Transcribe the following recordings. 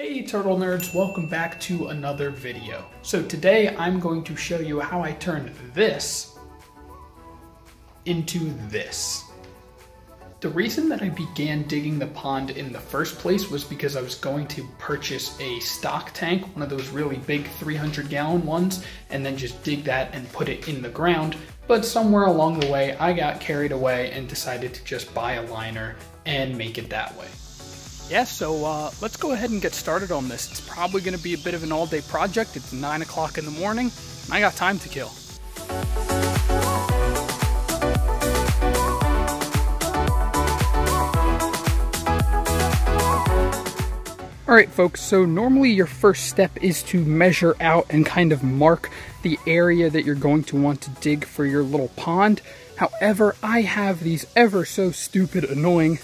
Hey Turtle Nerds, welcome back to another video. So today I'm going to show you how I turned this into this. The reason that I began digging the pond in the first place was because I was going to purchase a stock tank, one of those really big 300 gallon ones, and then just dig that and put it in the ground. But somewhere along the way, I got carried away and decided to just buy a liner and make it that way. Yeah, so uh, let's go ahead and get started on this. It's probably going to be a bit of an all-day project. It's 9 o'clock in the morning. And I got time to kill. Alright folks, so normally your first step is to measure out and kind of mark the area that you're going to want to dig for your little pond. However, I have these ever so stupid, annoying,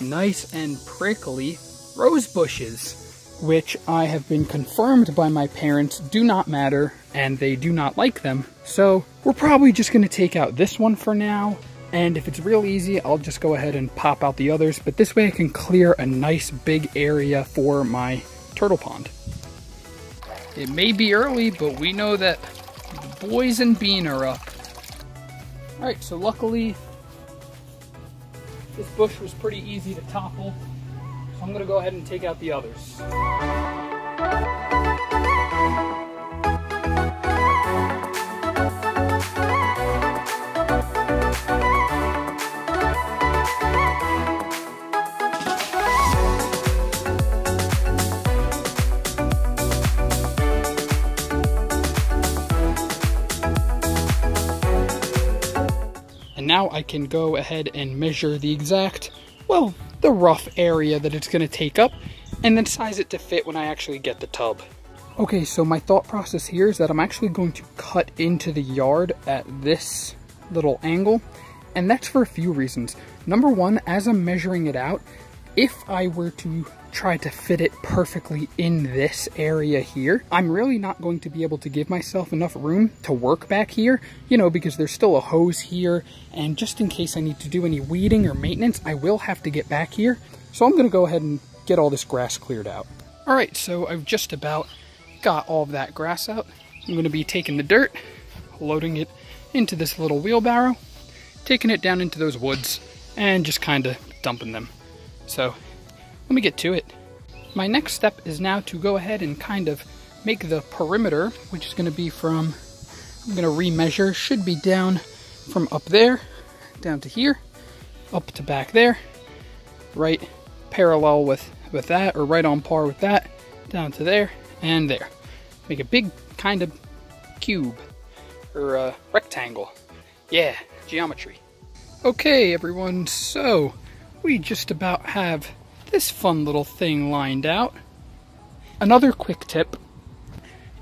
nice and prickly rose bushes, which I have been confirmed by my parents do not matter and they do not like them. So we're probably just going to take out this one for now and if it's real easy, I'll just go ahead and pop out the others, but this way I can clear a nice big area for my turtle pond. It may be early, but we know that the boys and Bean are up. All right, so luckily this bush was pretty easy to topple, so I'm gonna go ahead and take out the others. I can go ahead and measure the exact, well, the rough area that it's going to take up and then size it to fit when I actually get the tub. Okay, so my thought process here is that I'm actually going to cut into the yard at this little angle, and that's for a few reasons. Number one, as I'm measuring it out, if I were to try to fit it perfectly in this area here, I'm really not going to be able to give myself enough room to work back here, you know, because there's still a hose here, and just in case I need to do any weeding or maintenance, I will have to get back here. So I'm gonna go ahead and get all this grass cleared out. All right, so I've just about got all of that grass out. I'm gonna be taking the dirt, loading it into this little wheelbarrow, taking it down into those woods, and just kind of dumping them. So let me get to it. My next step is now to go ahead and kind of make the perimeter, which is going to be from, I'm going to remeasure, should be down from up there, down to here, up to back there, right parallel with, with that, or right on par with that, down to there, and there. Make a big kind of cube, or uh, rectangle. Yeah, geometry. Okay, everyone, so we just about have this fun little thing lined out. Another quick tip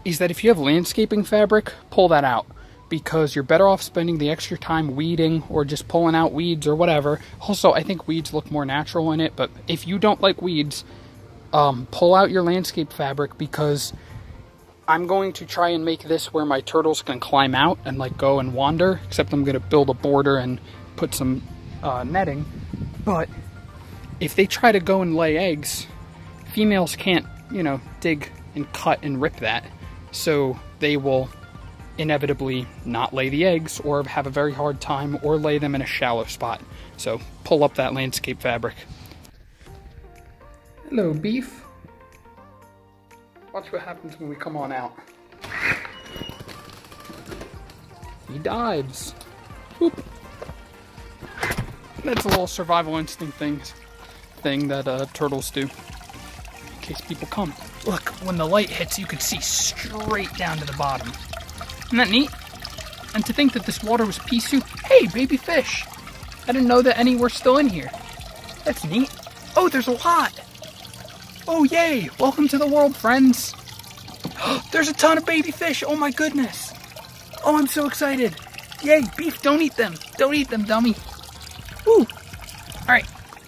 is that if you have landscaping fabric, pull that out because you're better off spending the extra time weeding or just pulling out weeds or whatever. Also, I think weeds look more natural in it, but if you don't like weeds, um, pull out your landscape fabric because I'm going to try and make this where my turtles can climb out and like go and wander, except I'm going to build a border and put some uh, netting. But if they try to go and lay eggs, females can't, you know, dig and cut and rip that. So they will inevitably not lay the eggs or have a very hard time or lay them in a shallow spot. So pull up that landscape fabric. Hello, beef. Watch what happens when we come on out. He dives. Whoop. That's a little survival instinct thing thing that uh, turtles do in case people come. Look, when the light hits, you can see straight down to the bottom. Isn't that neat? And to think that this water was pea soup. Hey, baby fish! I didn't know that any were still in here. That's neat. Oh, there's a lot! Oh, yay! Welcome to the world, friends! there's a ton of baby fish! Oh my goodness! Oh, I'm so excited! Yay, beef, don't eat them! Don't eat them, dummy!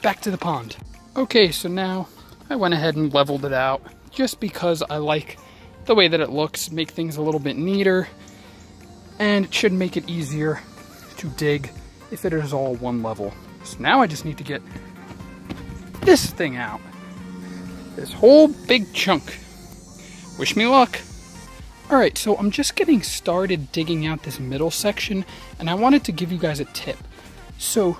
Back to the pond. Okay, so now I went ahead and leveled it out just because I like the way that it looks, make things a little bit neater, and it should make it easier to dig if it is all one level. So now I just need to get this thing out. this whole big chunk. Wish me luck. Alright, so I'm just getting started digging out this middle section, and I wanted to give you guys a tip. So,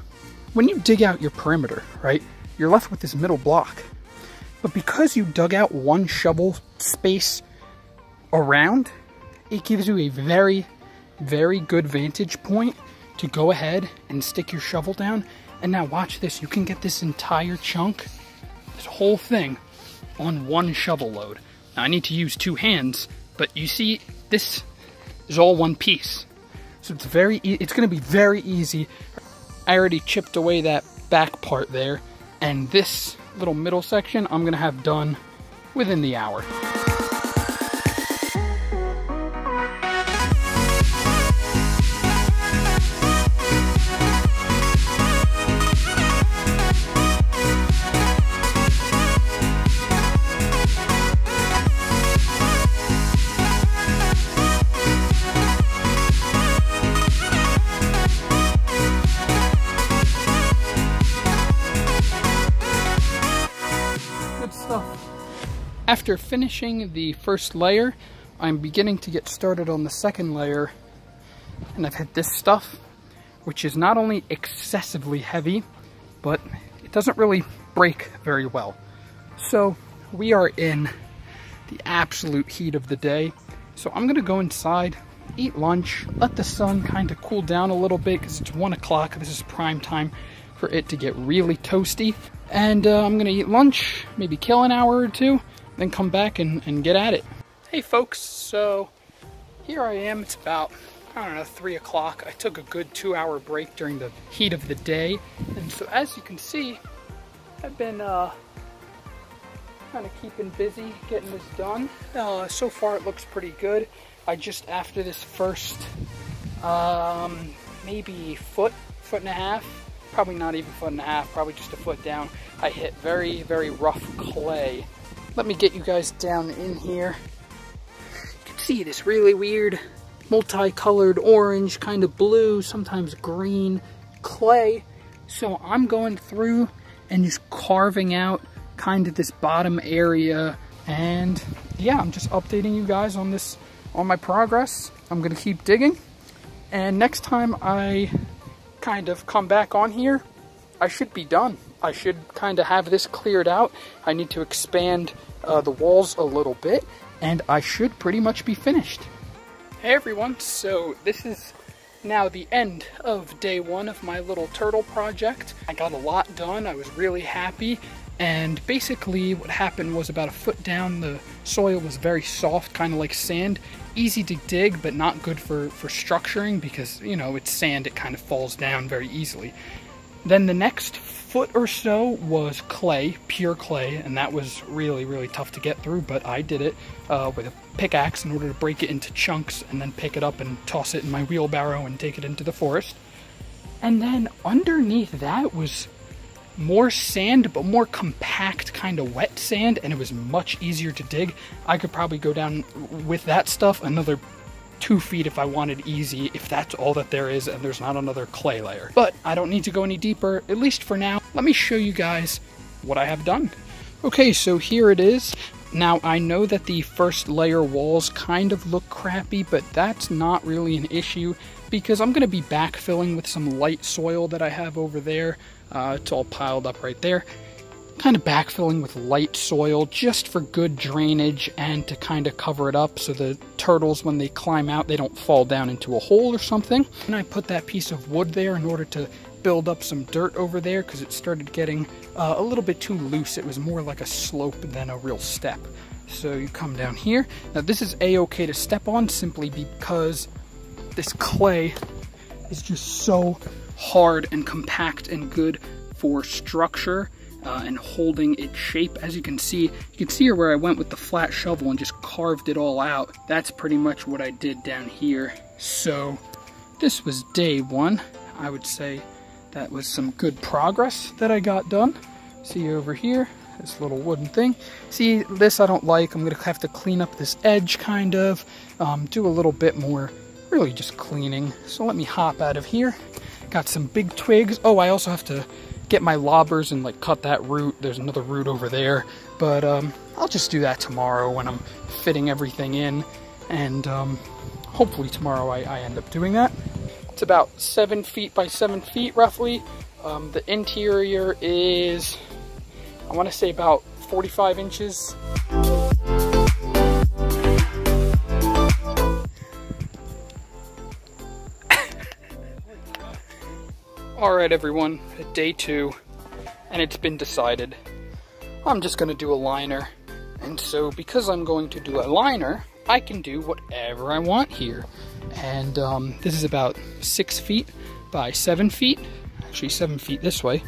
when you dig out your perimeter, right, you're left with this middle block. But because you dug out one shovel space around, it gives you a very, very good vantage point to go ahead and stick your shovel down. And now watch this, you can get this entire chunk, this whole thing, on one shovel load. Now I need to use two hands, but you see, this is all one piece. So it's very, e it's gonna be very easy. I already chipped away that back part there, and this little middle section I'm gonna have done within the hour. After finishing the first layer, I'm beginning to get started on the second layer, and I've hit this stuff, which is not only excessively heavy, but it doesn't really break very well. So we are in the absolute heat of the day. So I'm gonna go inside, eat lunch, let the sun kind of cool down a little bit because it's one o'clock. This is prime time for it to get really toasty. And uh, I'm gonna eat lunch, maybe kill an hour or two, then come back and, and get at it. Hey folks, so here I am. It's about, I don't know, 3 o'clock. I took a good two hour break during the heat of the day. And so as you can see, I've been uh, kind of keeping busy getting this done. Uh, so far it looks pretty good. I just, after this first, um, maybe foot, foot and a half, probably not even foot and a half, probably just a foot down, I hit very, very rough clay let me get you guys down in here. You can see this really weird multicolored orange, kind of blue, sometimes green clay. So I'm going through and just carving out kind of this bottom area. And yeah, I'm just updating you guys on this, on my progress. I'm gonna keep digging. And next time I kind of come back on here, I should be done. I should kind of have this cleared out. I need to expand uh, the walls a little bit, and I should pretty much be finished. Hey everyone, so this is now the end of day one of my little turtle project. I got a lot done, I was really happy, and basically what happened was about a foot down, the soil was very soft, kind of like sand, easy to dig, but not good for, for structuring because, you know, it's sand, it kind of falls down very easily. Then the next foot or so was clay, pure clay, and that was really, really tough to get through, but I did it uh, with a pickaxe in order to break it into chunks and then pick it up and toss it in my wheelbarrow and take it into the forest. And then underneath that was more sand, but more compact, kind of wet sand, and it was much easier to dig. I could probably go down with that stuff another two feet if I wanted easy, if that's all that there is and there's not another clay layer. But I don't need to go any deeper, at least for now. Let me show you guys what I have done. Okay, so here it is. Now, I know that the first layer walls kind of look crappy, but that's not really an issue because I'm going to be backfilling with some light soil that I have over there. Uh, it's all piled up right there kind of backfilling with light soil just for good drainage and to kind of cover it up so the turtles when they climb out they don't fall down into a hole or something. And I put that piece of wood there in order to build up some dirt over there because it started getting uh, a little bit too loose. It was more like a slope than a real step. So you come down here. Now this is a-okay to step on simply because this clay is just so hard and compact and good for structure uh, and holding its shape. As you can see, you can see here where I went with the flat shovel and just carved it all out. That's pretty much what I did down here. So this was day one. I would say that was some good progress that I got done. See over here, this little wooden thing. See, this I don't like. I'm gonna have to clean up this edge kind of, um, do a little bit more, really just cleaning. So let me hop out of here. Got some big twigs. Oh, I also have to get my loppers and like cut that root. There's another root over there, but um, I'll just do that tomorrow when I'm fitting everything in, and um, hopefully tomorrow I, I, end up doing that. It's about seven feet by seven feet roughly. Um, the interior is, I want to say about 45 inches. Alright everyone, day two, and it's been decided. I'm just going to do a liner. And so because I'm going to do a liner, I can do whatever I want here. And um, this is about six feet by seven feet, actually seven feet this way.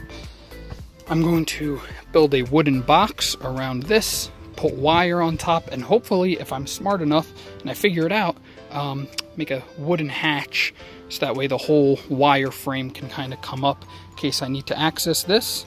I'm going to build a wooden box around this, put wire on top, and hopefully, if I'm smart enough and I figure it out, um, make a wooden hatch so that way the whole wire frame can kind of come up in case I need to access this.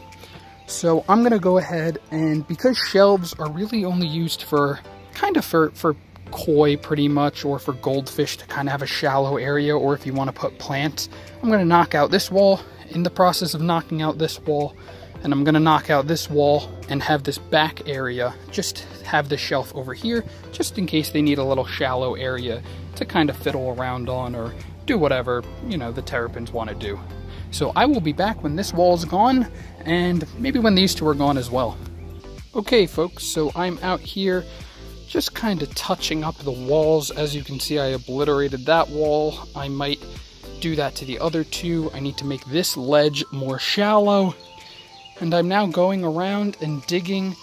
So I'm to go ahead and because shelves are really only used for kind of for, for koi pretty much or for goldfish to kind of have a shallow area or if you want to put plants, I'm to knock out this wall. In the process of knocking out this wall, and I'm gonna knock out this wall and have this back area just have the shelf over here just in case they need a little shallow area to kind of fiddle around on or do whatever you know the terrapins want to do. So I will be back when this wall is gone and maybe when these two are gone as well. Okay folks so I'm out here just kind of touching up the walls. As you can see I obliterated that wall. I might do that to the other two. I need to make this ledge more shallow. And I'm now going around and digging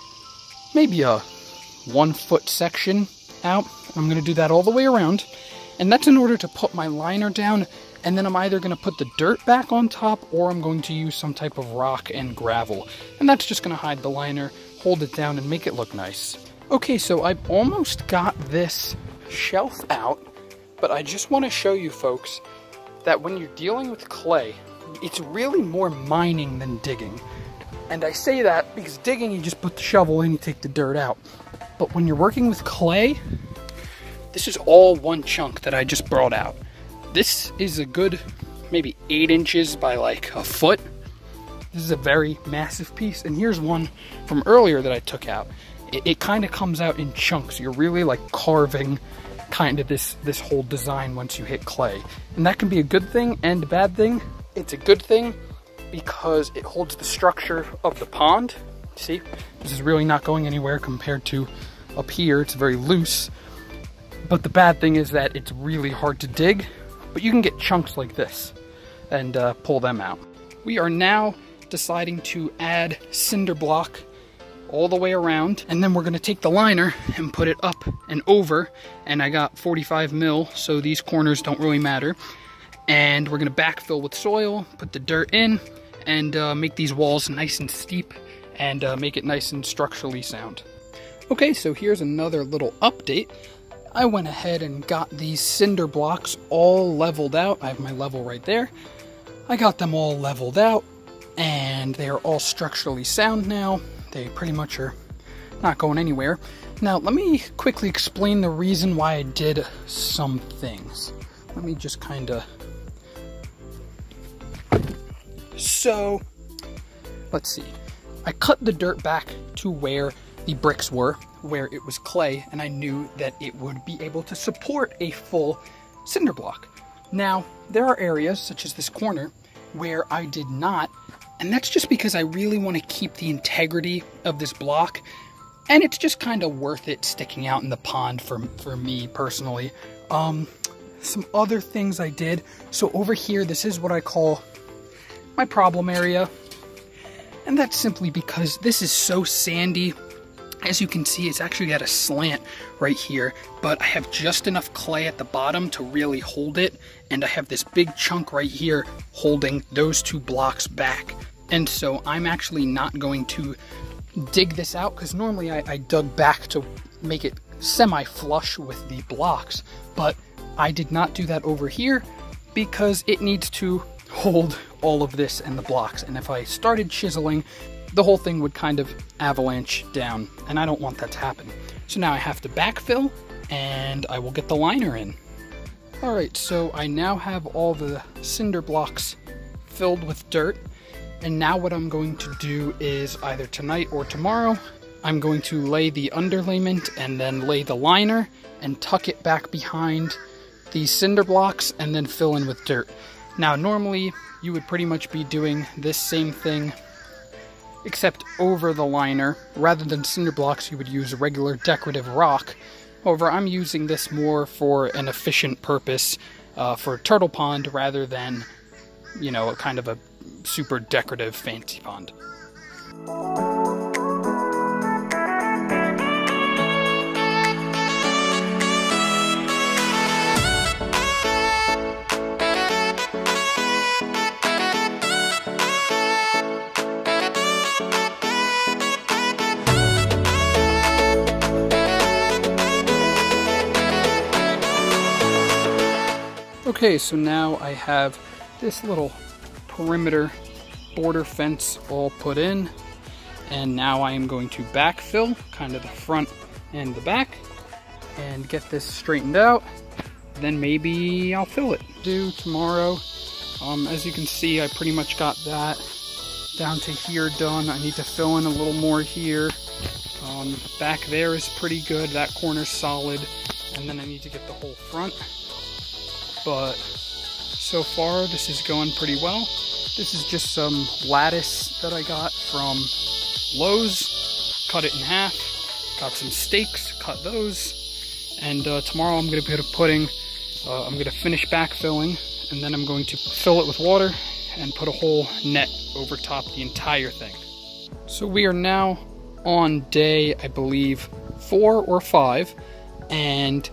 maybe a one foot section out. I'm going to do that all the way around. And that's in order to put my liner down. And then I'm either going to put the dirt back on top or I'm going to use some type of rock and gravel. And that's just going to hide the liner, hold it down, and make it look nice. Okay, so I've almost got this shelf out, but I just want to show you folks that when you're dealing with clay, it's really more mining than digging. And I say that because digging, you just put the shovel in, you take the dirt out. But when you're working with clay, this is all one chunk that I just brought out. This is a good maybe eight inches by like a foot. This is a very massive piece. And here's one from earlier that I took out. It, it kind of comes out in chunks. You're really like carving kind of this, this whole design once you hit clay. And that can be a good thing and a bad thing. It's a good thing because it holds the structure of the pond. See, this is really not going anywhere compared to up here. It's very loose. But the bad thing is that it's really hard to dig, but you can get chunks like this and uh, pull them out. We are now deciding to add cinder block all the way around and then we're going to take the liner and put it up and over and I got 45 mil so these corners don't really matter and we're going to backfill with soil put the dirt in and uh, make these walls nice and steep and uh, make it nice and structurally sound. Okay, so here's another little update. I went ahead and got these cinder blocks all leveled out. I have my level right there. I got them all leveled out and they are all structurally sound now. They pretty much are not going anywhere. Now, let me quickly explain the reason why I did some things. Let me just kind of so, let's see. I cut the dirt back to where the bricks were, where it was clay, and I knew that it would be able to support a full cinder block. Now, there are areas, such as this corner, where I did not, and that's just because I really want to keep the integrity of this block, and it's just kind of worth it sticking out in the pond for, for me personally. Um, some other things I did, so over here, this is what I call my problem area. And that's simply because this is so sandy. As you can see, it's actually at a slant right here, but I have just enough clay at the bottom to really hold it, and I have this big chunk right here holding those two blocks back. And so I'm actually not going to dig this out, because normally I, I dug back to make it semi-flush with the blocks, but I did not do that over here because it needs to hold all of this and the blocks. And if I started chiseling, the whole thing would kind of avalanche down, and I don't want that to happen. So now I have to backfill, and I will get the liner in. Alright, so I now have all the cinder blocks filled with dirt, And now what I'm going to do is either tonight or tomorrow, I'm going to lay the underlayment and then lay the liner and tuck it back behind these cinder blocks and then fill in with dirt. Now normally you would pretty much be doing this same thing except over the liner. Rather than cinder blocks you would use regular decorative rock. However, I'm using this more for an efficient purpose uh, for turtle pond rather than, you know, a kind of a super decorative fancy pond. Okay, so now I have this little perimeter border fence all put in. And now I am going to backfill kind of the front and the back and get this straightened out. Then maybe I'll fill it. Do tomorrow. Um, as you can see, I pretty much got that down to here done. I need to fill in a little more here. Um, back there is pretty good. That corner's solid. And then I need to get the whole front. But so far, this is going pretty well. This is just some lattice that I got from Lowe's. Cut it in half. Got some stakes, cut those. And uh, tomorrow I'm going to be putting, uh, I'm going to finish backfilling, and then I'm going to fill it with water and put a whole net over top the entire thing. So we are now on day, I believe, four or five, and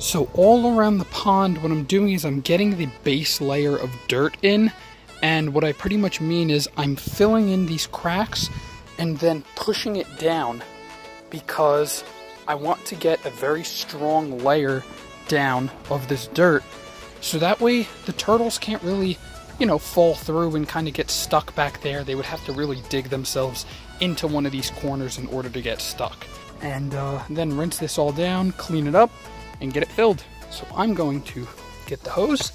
so all around the pond, what I'm doing is I'm getting the base layer of dirt in, and what I pretty much mean is I'm filling in these cracks and then pushing it down because I want to get a very strong layer down of this dirt. So that way the turtles can't really, you know, fall through and kind of get stuck back there. They would have to really dig themselves into one of these corners in order to get stuck. And uh, then rinse this all down, clean it up, and get it filled. So I'm going to get the hose,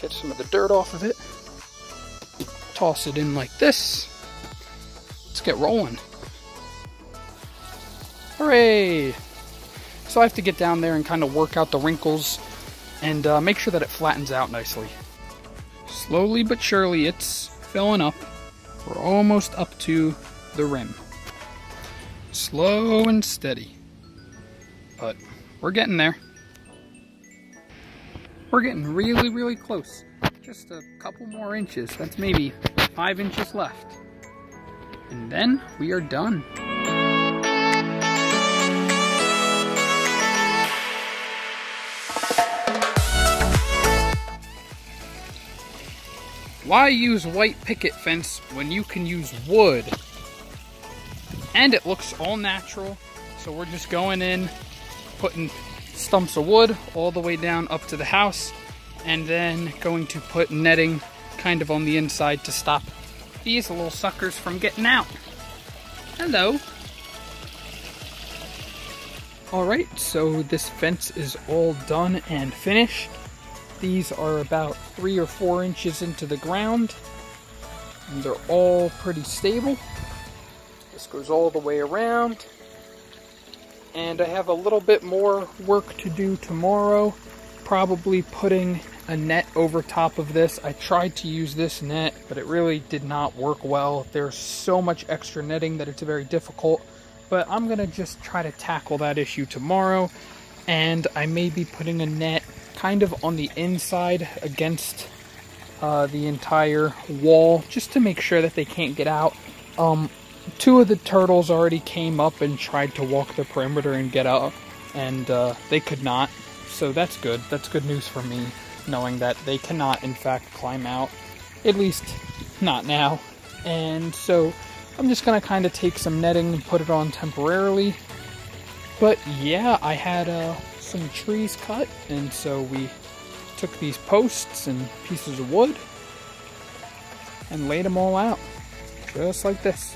get some of the dirt off of it, toss it in like this. Let's get rolling. Hooray! So I have to get down there and kind of work out the wrinkles and uh, make sure that it flattens out nicely. Slowly but surely it's filling up. We're almost up to the rim. Slow and steady. But we're getting there. We're getting really, really close. Just a couple more inches. That's maybe five inches left. And then we are done. Why use white picket fence when you can use wood? And it looks all natural. So we're just going in, putting stumps of wood all the way down up to the house and then going to put netting kind of on the inside to stop these little suckers from getting out. Hello. Alright, so this fence is all done and finished. These are about three or four inches into the ground. And they're all pretty stable. This goes all the way around and I have a little bit more work to do tomorrow. Probably putting a net over top of this. I tried to use this net, but it really did not work well. There's so much extra netting that it's very difficult, but I'm gonna just try to tackle that issue tomorrow. And I may be putting a net kind of on the inside against uh, the entire wall, just to make sure that they can't get out. Um, two of the turtles already came up and tried to walk the perimeter and get out, and uh, they could not. So that's good. That's good news for me, knowing that they cannot, in fact, climb out. At least, not now. And so I'm just going to kind of take some netting and put it on temporarily. But yeah, I had uh, some trees cut, and so we took these posts and pieces of wood and laid them all out, just like this.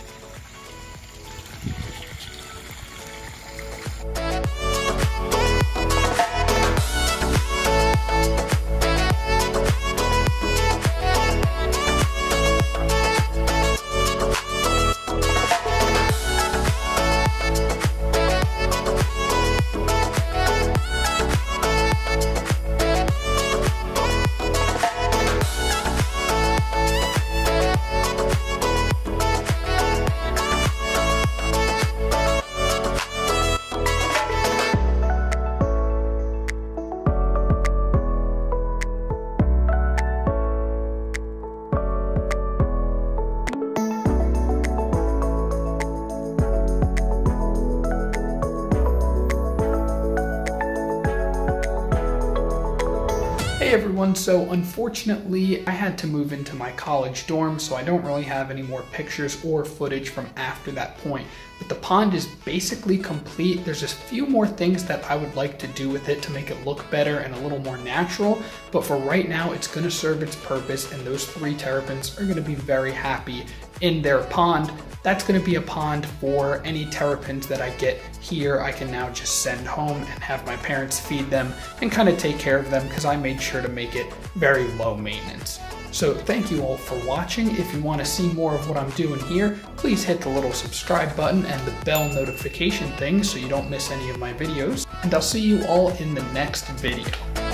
So unfortunately I had to move into my college dorm, so I don't really have any more pictures or footage from after that point. But the pond is basically complete. There's just a few more things that I would like to do with it to make it look better and a little more natural, but for right now it's gonna serve its purpose and those three terrapins are gonna be very happy in their pond. That's gonna be a pond for any terrapins that I get here. I can now just send home and have my parents feed them and kind of take care of them because I made sure to make it very low maintenance. So thank you all for watching. If you want to see more of what I'm doing here, please hit the little subscribe button and the bell notification thing so you don't miss any of my videos. And I'll see you all in the next video.